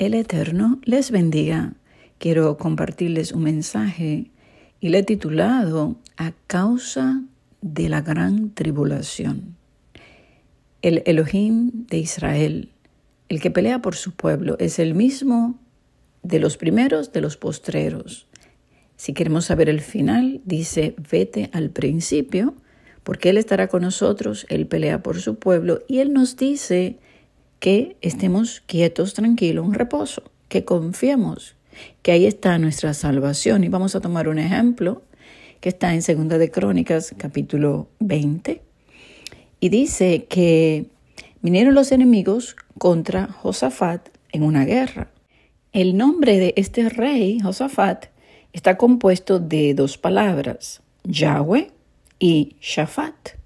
El Eterno les bendiga. Quiero compartirles un mensaje y le he titulado A causa de la gran tribulación. El Elohim de Israel, el que pelea por su pueblo, es el mismo de los primeros de los postreros. Si queremos saber el final, dice, vete al principio, porque Él estará con nosotros, Él pelea por su pueblo y Él nos dice, que estemos quietos, tranquilos, un reposo, que confiemos que ahí está nuestra salvación. Y vamos a tomar un ejemplo que está en Segunda de Crónicas, capítulo 20, y dice que vinieron los enemigos contra Josafat en una guerra. El nombre de este rey, Josafat, está compuesto de dos palabras, Yahweh y Shafat.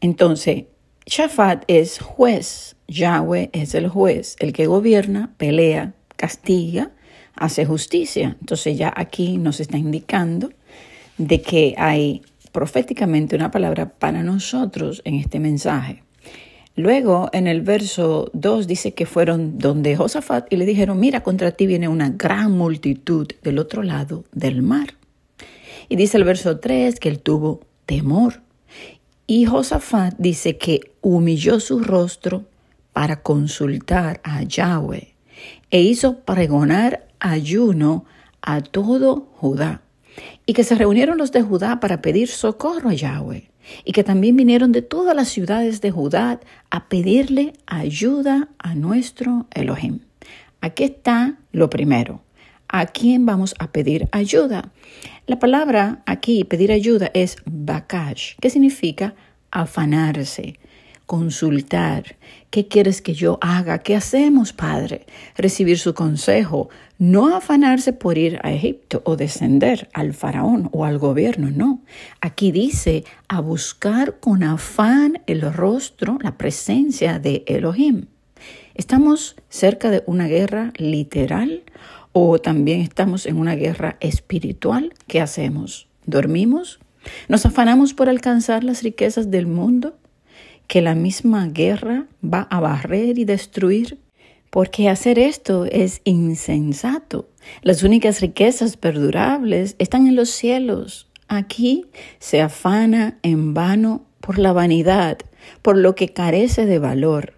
Entonces, Shafat es juez, Yahweh es el juez, el que gobierna, pelea, castiga, hace justicia. Entonces ya aquí nos está indicando de que hay proféticamente una palabra para nosotros en este mensaje. Luego en el verso 2 dice que fueron donde Josafat y le dijeron, mira, contra ti viene una gran multitud del otro lado del mar. Y dice el verso 3 que él tuvo temor. Y Josafat dice que humilló su rostro para consultar a Yahweh e hizo pregonar ayuno a todo Judá y que se reunieron los de Judá para pedir socorro a Yahweh y que también vinieron de todas las ciudades de Judá a pedirle ayuda a nuestro Elohim. Aquí está lo primero. ¿A quién vamos a pedir ayuda? La palabra aquí, pedir ayuda, es bakash, que significa afanarse, consultar. ¿Qué quieres que yo haga? ¿Qué hacemos, Padre? Recibir su consejo. No afanarse por ir a Egipto o descender al faraón o al gobierno, no. Aquí dice a buscar con afán el rostro, la presencia de Elohim. ¿Estamos cerca de una guerra literal o también estamos en una guerra espiritual? ¿Qué hacemos? ¿Dormimos? ¿Nos afanamos por alcanzar las riquezas del mundo? Que la misma guerra va a barrer y destruir, porque hacer esto es insensato. Las únicas riquezas perdurables están en los cielos. Aquí se afana en vano por la vanidad, por lo que carece de valor.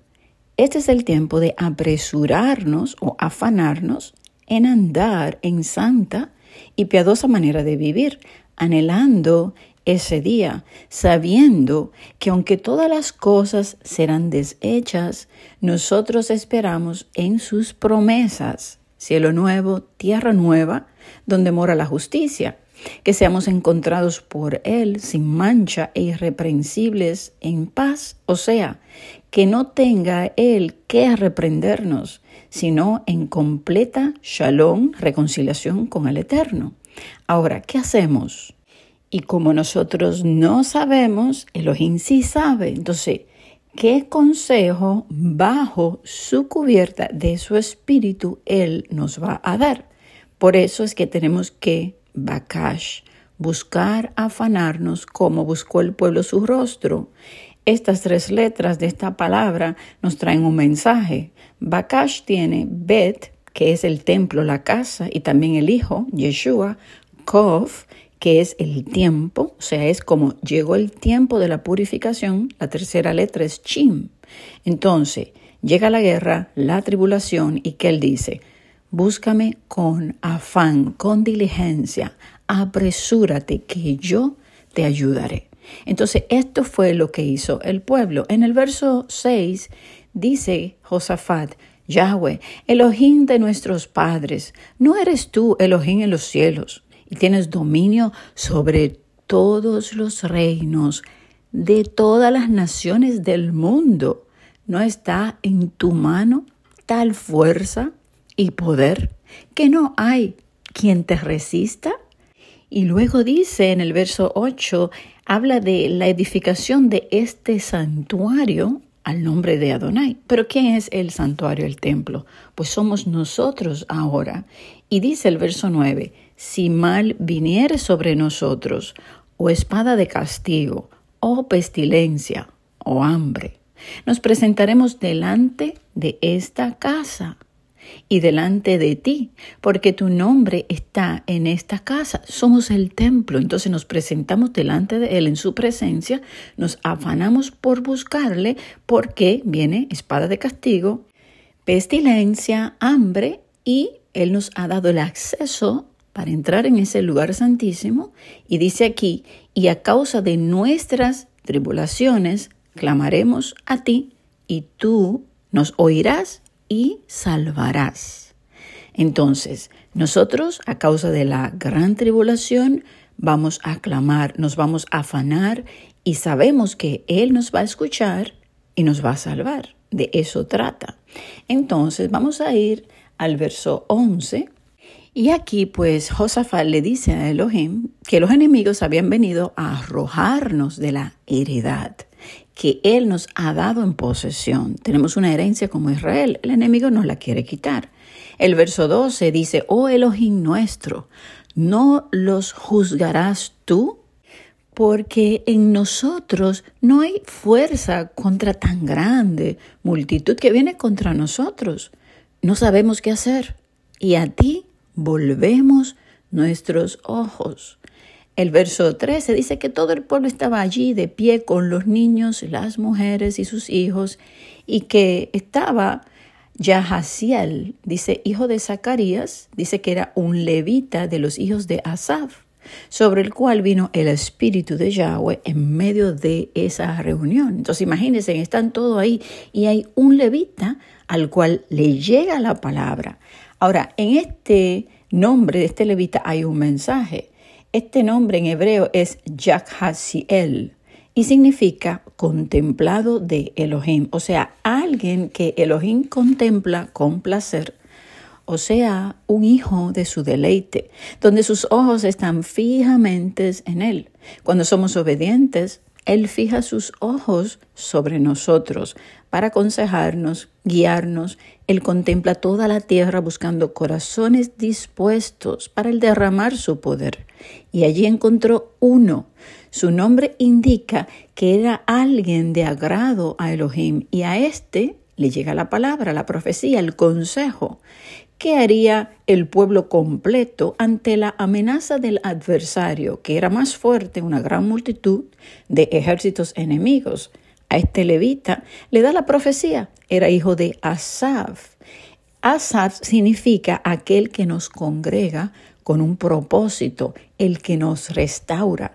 Este es el tiempo de apresurarnos o afanarnos en andar en santa y piadosa manera de vivir, anhelando ese día, sabiendo que aunque todas las cosas serán deshechas, nosotros esperamos en sus promesas, cielo nuevo, tierra nueva, donde mora la justicia, que seamos encontrados por Él sin mancha e irreprensibles en paz, o sea, que no tenga Él que reprendernos, sino en completa shalom, reconciliación con el Eterno. Ahora, ¿qué hacemos? Y como nosotros no sabemos, Elohim sí sabe. Entonces, ¿qué consejo bajo su cubierta de su espíritu Él nos va a dar? Por eso es que tenemos que, bakash, buscar afanarnos como buscó el pueblo su rostro. Estas tres letras de esta palabra nos traen un mensaje. Bakash tiene Bet, que es el templo, la casa, y también el hijo, Yeshua, Kov, que es el tiempo, o sea, es como llegó el tiempo de la purificación, la tercera letra es chim. Entonces, llega la guerra, la tribulación, y que él dice, búscame con afán, con diligencia, apresúrate que yo te ayudaré. Entonces, esto fue lo que hizo el pueblo. En el verso 6 dice Josafat, Yahweh, Elohim de nuestros padres, ¿no eres tú Elohim en los cielos? Y tienes dominio sobre todos los reinos de todas las naciones del mundo. ¿No está en tu mano tal fuerza y poder que no hay quien te resista? Y luego dice en el verso 8, habla de la edificación de este santuario al nombre de Adonai. Pero ¿quién es el santuario, el templo? Pues somos nosotros ahora. Y dice el verso 9, si mal viniere sobre nosotros, o espada de castigo, o pestilencia, o hambre, nos presentaremos delante de esta casa. y delante de ti, porque tu nombre está en esta casa. Somos el templo, entonces nos presentamos delante de Él en su presencia, nos afanamos por buscarle, porque viene espada de castigo, pestilencia, hambre, y Él nos ha dado el acceso para entrar en ese lugar santísimo. Y dice aquí, y a causa de nuestras tribulaciones, clamaremos a ti, y tú nos oirás y salvarás. Entonces, nosotros, a causa de la gran tribulación, vamos a clamar, nos vamos a afanar y sabemos que Él nos va a escuchar y nos va a salvar. De eso trata. Entonces, vamos a ir al verso 11. Y aquí pues Josafat le dice a Elohim que los enemigos habían venido a arrojarnos de la heredad que Él nos ha dado en posesión. Tenemos una herencia como Israel, el enemigo nos la quiere quitar. El verso 12 dice, oh Elohim nuestro, ¿no los juzgarás tú? Porque en nosotros no hay fuerza contra tan grande multitud que viene contra nosotros. No sabemos qué hacer. Y a ti volvemos nuestros ojos. El verso 13 dice que todo el pueblo estaba allí de pie con los niños, las mujeres y sus hijos, y que estaba Yahaziel, dice hijo de Zacarías, dice que era un levita de los hijos de Asaf, sobre el cual vino el espíritu de Yahweh en medio de esa reunión. Entonces imagínense, están todos ahí y hay un levita al cual le llega la palabra. Ahora, en este nombre de este levita hay un mensaje. Este nombre en hebreo es Yakhasiel y significa contemplado de Elohim, o sea, alguien que Elohim contempla con placer, o sea, un hijo de su deleite, donde sus ojos están fijamente en él. Cuando somos obedientes, él fija sus ojos sobre nosotros para aconsejarnos, guiarnos. Él contempla toda la tierra buscando corazones dispuestos para el derramar su poder. Y allí encontró uno. Su nombre indica que era alguien de agrado a Elohim y a este le llega la palabra, la profecía, el consejo. ¿Qué haría el pueblo completo ante la amenaza del adversario, que era más fuerte, una gran multitud de ejércitos enemigos? A este levita le da la profecía, era hijo de Asaf. Asaf significa aquel que nos congrega con un propósito, el que nos restaura,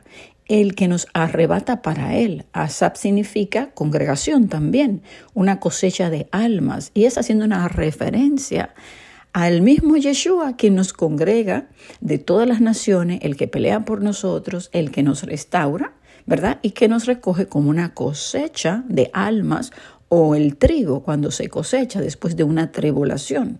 el que nos arrebata para Él. Asaf significa congregación también, una cosecha de almas, y es haciendo una referencia al mismo Yeshua que nos congrega de todas las naciones, el que pelea por nosotros, el que nos restaura, ¿verdad? Y que nos recoge como una cosecha de almas o el trigo cuando se cosecha después de una tribulación.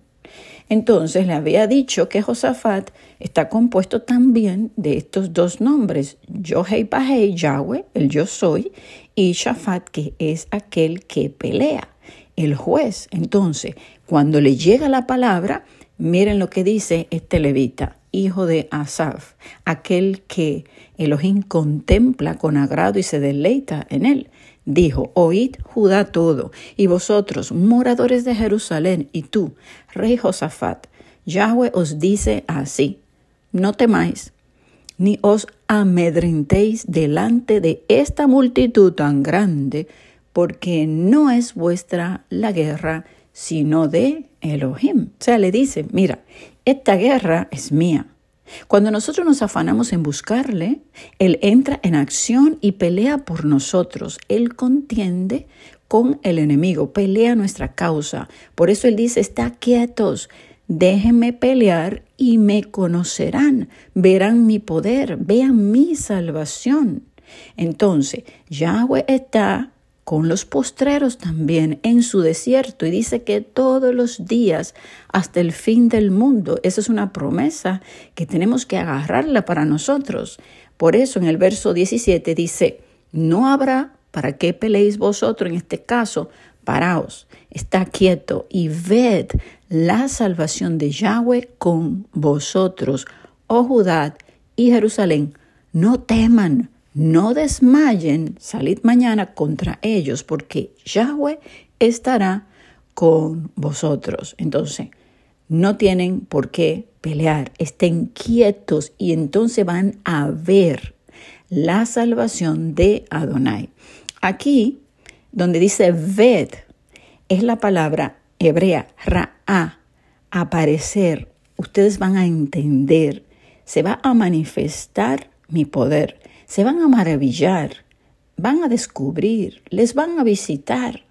Entonces le había dicho que Josafat está compuesto también de estos dos nombres, Yohei Yahweh, el yo soy, y Shafat, que es aquel que pelea, el juez. Entonces, cuando le llega la palabra, miren lo que dice este levita, hijo de Asaf, aquel que Elohim contempla con agrado y se deleita en él. Dijo, oíd Judá todo, y vosotros, moradores de Jerusalén, y tú, rey Josafat, Yahweh os dice así, no temáis, ni os amedrentéis delante de esta multitud tan grande, porque no es vuestra la guerra, sino de Elohim. O sea, le dice, mira, esta guerra es mía. Cuando nosotros nos afanamos en buscarle, Él entra en acción y pelea por nosotros. Él contiende con el enemigo, pelea nuestra causa. Por eso Él dice, está quietos, déjenme pelear y me conocerán, verán mi poder, vean mi salvación. Entonces, Yahweh está con los postreros también en su desierto y dice que todos los días hasta el fin del mundo. Esa es una promesa que tenemos que agarrarla para nosotros. Por eso en el verso 17 dice, no habrá para qué peleéis vosotros en este caso, paraos, está quieto y ved la salvación de Yahweh con vosotros, oh Judá y Jerusalén. No teman, no desmayen, salid mañana contra ellos, porque Yahweh estará con vosotros. Entonces, no tienen por qué pelear, estén quietos y entonces van a ver la salvación de Adonai. Aquí, donde dice ved, es la palabra hebrea ra'a, aparecer. Ustedes van a entender, se va a manifestar mi poder, se van a maravillar, van a descubrir, les van a visitar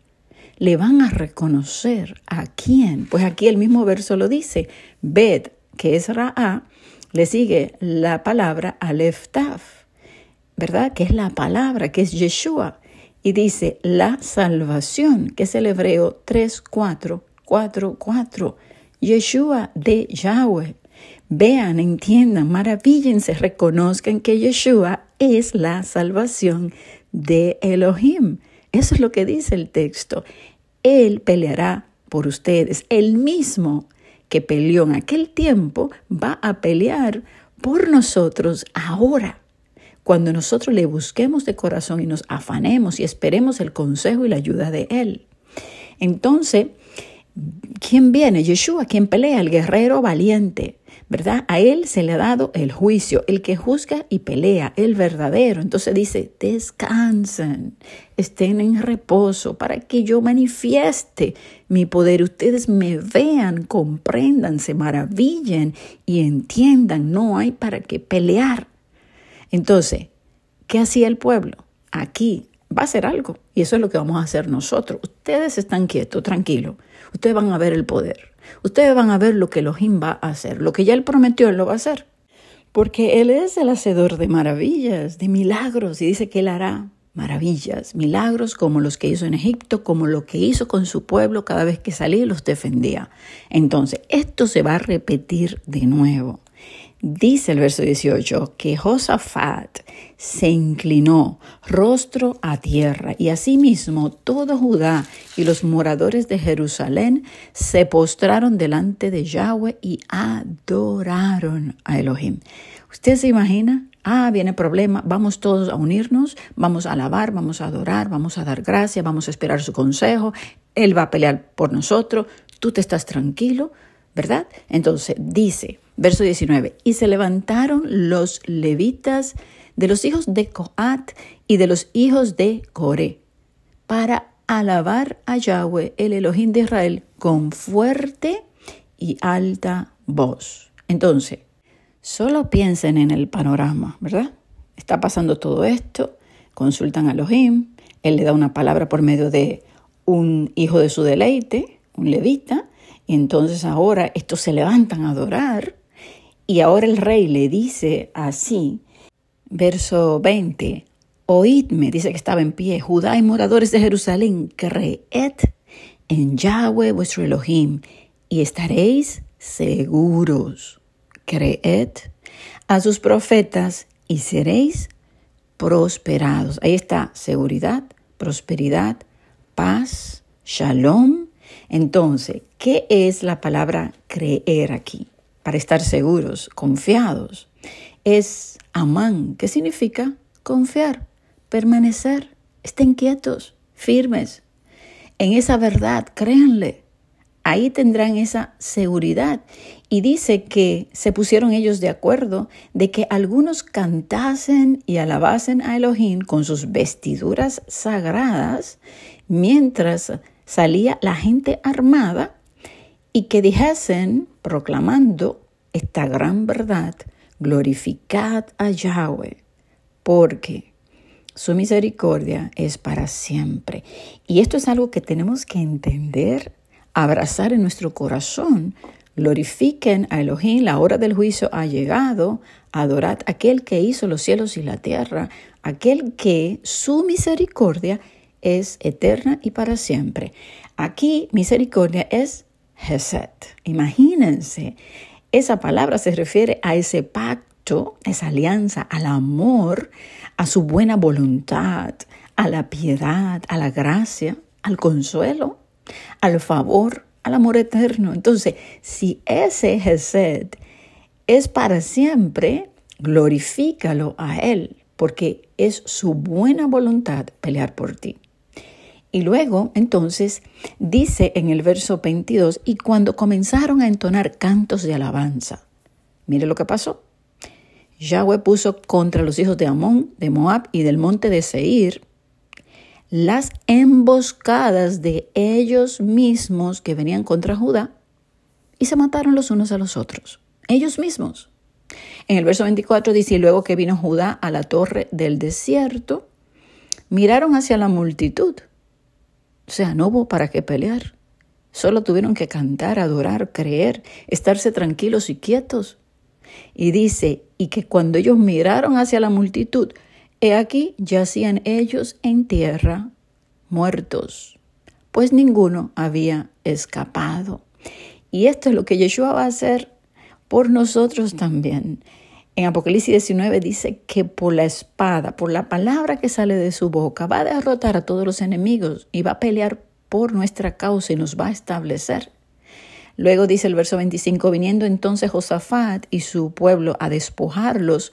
le van a reconocer a quién. Pues aquí el mismo verso lo dice. Ved, que es Ra'a, le sigue la palabra Aleftaf, ¿verdad? Que es la palabra, que es Yeshua. Y dice la salvación, que es el hebreo 3, 4, 4, 4. Yeshua de Yahweh. Vean, entiendan, maravíllense, reconozcan que Yeshua es la salvación de Elohim. Eso es lo que dice el texto. Él peleará por ustedes. El mismo que peleó en aquel tiempo va a pelear por nosotros ahora. Cuando nosotros le busquemos de corazón y nos afanemos y esperemos el consejo y la ayuda de Él. Entonces, ¿quién viene? Yeshua, quien pelea, el guerrero valiente. ¿Verdad? A él se le ha dado el juicio, el que juzga y pelea, el verdadero. Entonces dice, descansen, estén en reposo para que yo manifieste mi poder. Ustedes me vean, comprendan, se maravillen y entiendan, no hay para qué pelear. Entonces, ¿qué hacía el pueblo? Aquí va a ser algo y eso es lo que vamos a hacer nosotros. Ustedes están quietos, tranquilos. Ustedes van a ver el poder. Ustedes van a ver lo que Elohim va a hacer, lo que ya él prometió, él lo va a hacer. Porque él es el hacedor de maravillas, de milagros, y dice que él hará maravillas, milagros como los que hizo en Egipto, como lo que hizo con su pueblo cada vez que salía y los defendía. Entonces, esto se va a repetir de nuevo. Dice el verso 18 que Josafat se inclinó rostro a tierra y asimismo todo Judá y los moradores de Jerusalén se postraron delante de Yahweh y adoraron a Elohim. ¿Usted se imagina? Ah, viene problema, vamos todos a unirnos, vamos a alabar, vamos a adorar, vamos a dar gracias, vamos a esperar su consejo, Él va a pelear por nosotros, tú te estás tranquilo, ¿verdad? Entonces dice, verso 19, y se levantaron los levitas de los hijos de Coat y de los hijos de Coré para alabar a Yahweh, el Elohim de Israel, con fuerte y alta voz. Entonces, solo piensen en el panorama, ¿verdad? Está pasando todo esto, consultan a Elohim, él le da una palabra por medio de un hijo de su deleite, un levita, entonces ahora estos se levantan a adorar y ahora el rey le dice así, verso 20, oídme, dice que estaba en pie, Judá y moradores de Jerusalén, creed en Yahweh vuestro Elohim y estaréis seguros. Creed a sus profetas y seréis prosperados. Ahí está seguridad, prosperidad, paz, shalom entonces, ¿qué es la palabra creer aquí? Para estar seguros, confiados. Es amán, ¿qué significa confiar, permanecer, estén quietos, firmes. En esa verdad, créanle. Ahí tendrán esa seguridad. Y dice que se pusieron ellos de acuerdo de que algunos cantasen y alabasen a Elohim con sus vestiduras sagradas, mientras salía la gente armada y que dijesen, proclamando esta gran verdad, glorificad a Yahweh, porque su misericordia es para siempre. Y esto es algo que tenemos que entender, abrazar en nuestro corazón. Glorifiquen a Elohim, la hora del juicio ha llegado, adorad aquel que hizo los cielos y la tierra, aquel que su misericordia es eterna y para siempre. Aquí misericordia es Hesed. Imagínense, esa palabra se refiere a ese pacto, esa alianza, al amor, a su buena voluntad, a la piedad, a la gracia, al consuelo, al favor, al amor eterno. Entonces, si ese Hesed es para siempre, glorifícalo a Él, porque es su buena voluntad pelear por ti. Y luego, entonces, dice en el verso 22, y cuando comenzaron a entonar cantos de alabanza, mire lo que pasó. Yahweh puso contra los hijos de Amón, de Moab y del monte de Seir las emboscadas de ellos mismos que venían contra Judá y se mataron los unos a los otros, ellos mismos. En el verso 24 dice, y luego que vino Judá a la torre del desierto, miraron hacia la multitud. O sea, no hubo para qué pelear. Solo tuvieron que cantar, adorar, creer, estarse tranquilos y quietos. Y dice, y que cuando ellos miraron hacia la multitud, he aquí yacían ellos en tierra, muertos, pues ninguno había escapado. Y esto es lo que Yeshua va a hacer por nosotros también. En Apocalipsis 19 dice que por la espada, por la palabra que sale de su boca, va a derrotar a todos los enemigos y va a pelear por nuestra causa y nos va a establecer. Luego dice el verso 25, viniendo entonces Josafat y su pueblo a despojarlos,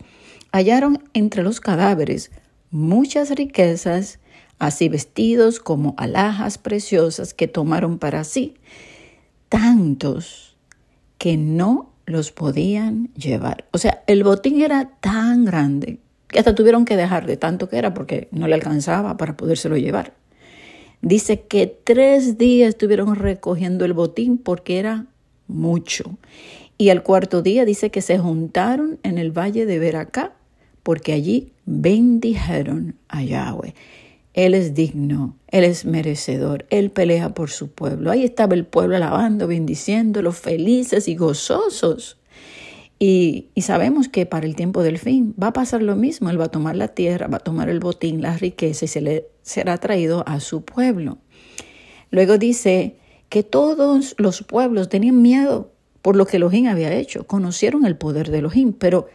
hallaron entre los cadáveres muchas riquezas, así vestidos como alhajas preciosas que tomaron para sí, tantos que no los podían llevar. O sea, el botín era tan grande que hasta tuvieron que dejar de tanto que era porque no le alcanzaba para podérselo llevar. Dice que tres días estuvieron recogiendo el botín porque era mucho. Y al cuarto día dice que se juntaron en el valle de Veracá porque allí bendijeron a Yahweh. Él es digno, Él es merecedor, Él pelea por su pueblo. Ahí estaba el pueblo alabando, bendiciéndolo, felices y gozosos. Y, sabemos que para el tiempo del fin va a pasar lo mismo. Él va a tomar la tierra, va a tomar el botín, la riqueza y se le será traído a su pueblo. Luego dice que todos los pueblos tenían miedo por lo que Elohim había hecho. Conocieron el poder de Elohim. Pero,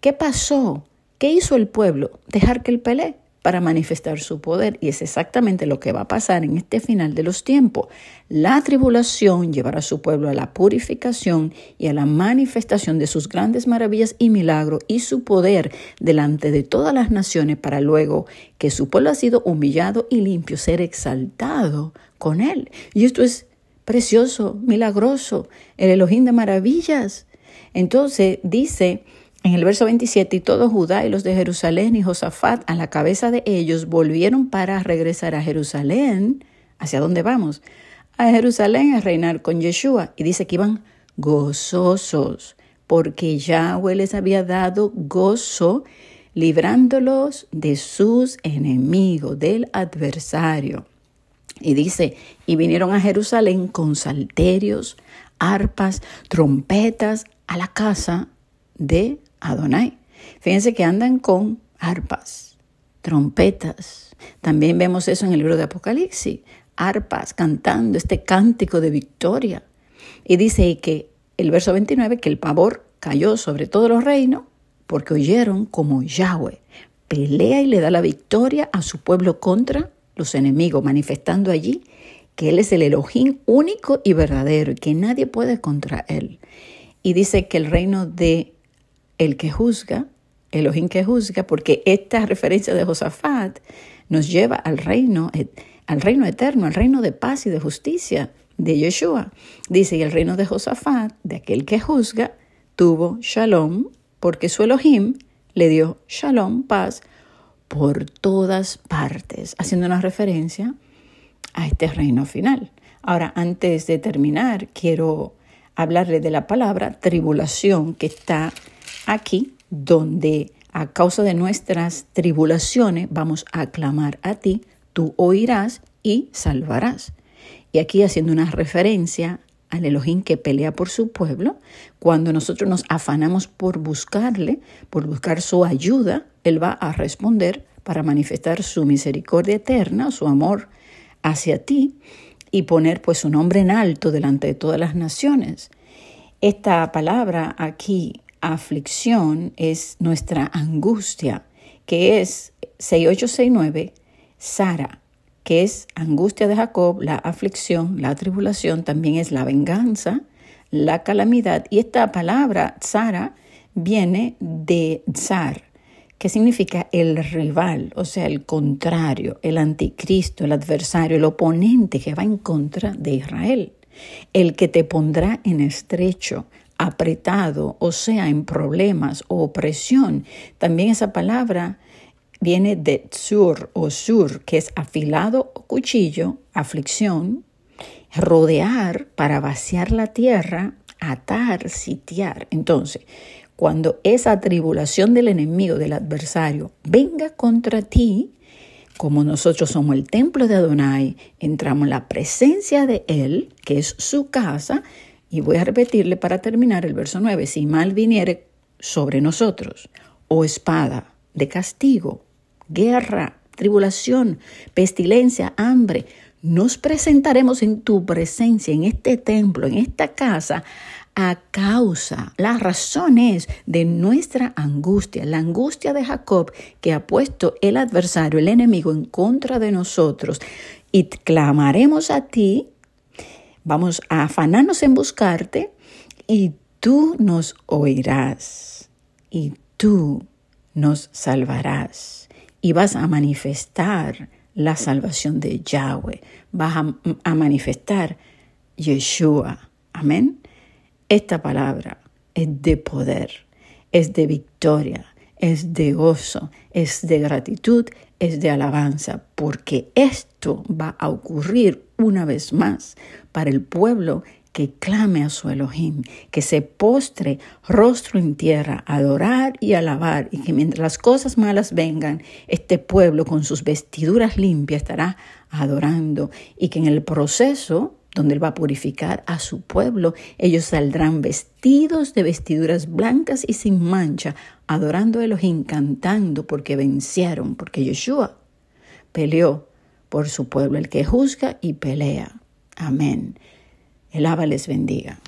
¿qué pasó? ¿Qué hizo el pueblo? Dejar que él pelee para manifestar su poder. Y es exactamente lo que va a pasar en este final de los tiempos. La tribulación llevará a su pueblo a la purificación y a la manifestación de sus grandes maravillas y milagros y su poder delante de todas las naciones para luego que su pueblo ha sido humillado y limpio, ser exaltado con él. Y esto es precioso, milagroso, el Elohim de maravillas. Entonces dice en el verso 27, y todo Judá y los de Jerusalén y Josafat a la cabeza de ellos volvieron para regresar a Jerusalén. ¿Hacia dónde vamos? A Jerusalén a reinar con Yeshua. Y dice que iban gozosos, porque Yahweh les había dado gozo, librándolos de sus enemigos, del adversario. Y dice, y vinieron a Jerusalén con salterios, arpas, trompetas a la casa de Adonai. Fíjense que andan con arpas, trompetas. También vemos eso en el libro de Apocalipsis. Arpas cantando este cántico de victoria. Y dice que el verso 29 que el pavor cayó sobre todos los reinos porque oyeron como Yahweh pelea y le da la victoria a su pueblo contra los enemigos, manifestando allí que Él es el Elohim único y verdadero y que nadie puede contra Él. Y dice que el reino de el que juzga, Elohim que juzga, porque esta referencia de Josafat nos lleva al reino, al reino eterno, al reino de paz y de justicia de Yeshua. Dice, y el reino de Josafat, de aquel que juzga, tuvo shalom, porque su Elohim le dio shalom, paz, por todas partes, haciendo una referencia a este reino final. Ahora, antes de terminar, quiero hablarle de la palabra tribulación que está aquí donde a causa de nuestras tribulaciones vamos a clamar a ti, tú oirás y salvarás. Y aquí haciendo una referencia al Elohim que pelea por su pueblo, cuando nosotros nos afanamos por buscarle, por buscar su ayuda, Él va a responder para manifestar su misericordia eterna, su amor hacia ti y poner pues su nombre en alto delante de todas las naciones. Esta palabra aquí aflicción es nuestra angustia, que es 6869, Sara, que es angustia de Jacob, la aflicción, la tribulación, también es la venganza, la calamidad. Y esta palabra, Sara, viene de Zar, que significa el rival, o sea, el contrario, el anticristo, el adversario, el oponente que va en contra de Israel, el que te pondrá en estrecho, apretado, o sea, en problemas o opresión. También esa palabra viene de sur o sur, que es afilado o cuchillo, aflicción, rodear para vaciar la tierra, atar, sitiar. Entonces, cuando esa tribulación del enemigo, del adversario, venga contra ti, como nosotros somos el templo de Adonai, entramos en la presencia de Él, que es su casa, y voy a repetirle para terminar el verso 9, si mal viniere sobre nosotros, o espada de castigo, guerra, tribulación, pestilencia, hambre, nos presentaremos en tu presencia, en este templo, en esta casa, a causa, la razón es de nuestra angustia, la angustia de Jacob que ha puesto el adversario, el enemigo en contra de nosotros. Y clamaremos a ti, vamos a afanarnos en buscarte y tú nos oirás y tú nos salvarás y vas a manifestar la salvación de Yahweh, vas a, a manifestar Yeshua. Amén. Esta palabra es de poder, es de victoria, es de gozo, es de gratitud, es de alabanza, porque esto va a ocurrir una vez más para el pueblo que clame a su Elohim, que se postre rostro en tierra, adorar y alabar, y que mientras las cosas malas vengan, este pueblo con sus vestiduras limpias estará adorando, y que en el proceso donde Él va a purificar a su pueblo. Ellos saldrán vestidos de vestiduras blancas y sin mancha, adorando a Elohim, cantando porque vencieron, porque Yeshua peleó por su pueblo, el que juzga y pelea. Amén. El Abba les bendiga.